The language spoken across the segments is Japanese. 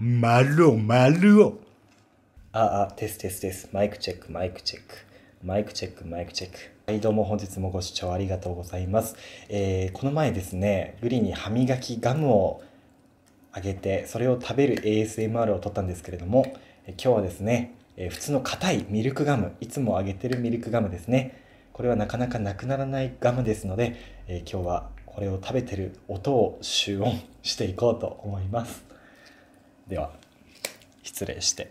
丸を丸をあ、あ、テステステス。マイクチェック、マイクチェック。マイクチェック、マイクチェック。はい、どうも本日もご視聴ありがとうございます。えー、この前ですね、グリに歯磨きガムをあげて、それを食べる ASMR を撮ったんですけれども、え今日はですね、えー普通の硬いミルクガム、いつもあげてるミルクガムですね。これはなかなかなくならないガムですので、えー今日はこれを食べてる音を集音していこうと思います。では、失礼して。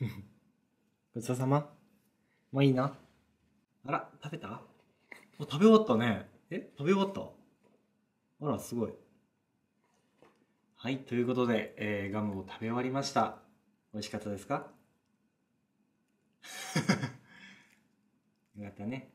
ごちそうさまもういいなあら、食べた？あ、食べ終わったね。え？食べ終わった？あら、すごい。はい、ということで、えー、ガムを食べ終わりました。美味しかったですか？よかったね。